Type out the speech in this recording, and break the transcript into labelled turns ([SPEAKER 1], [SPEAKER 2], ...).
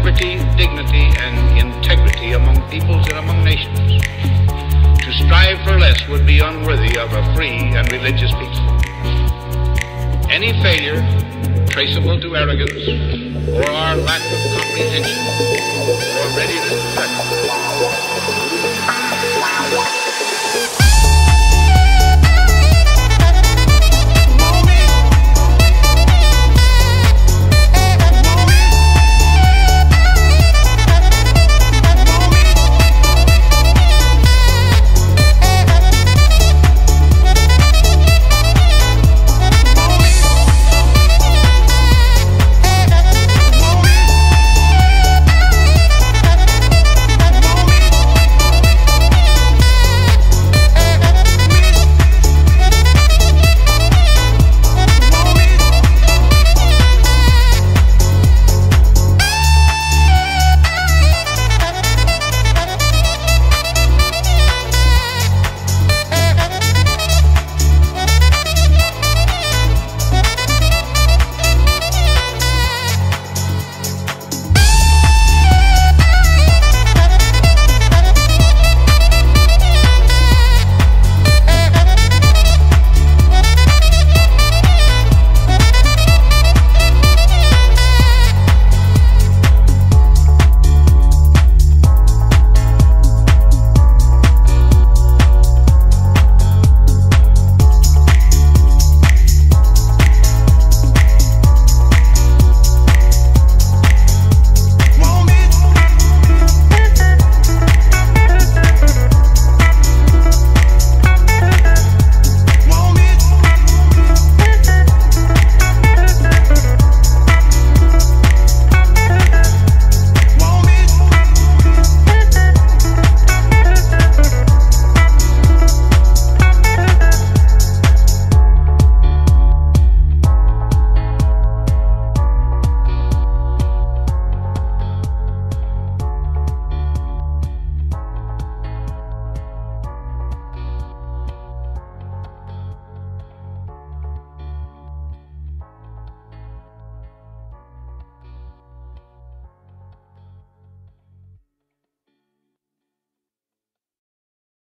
[SPEAKER 1] liberty, dignity, and integrity among peoples and among nations. To strive for less would be unworthy of a free and religious people. Any failure, traceable to arrogance, or our lack of comprehension, or readiness to sacrifice,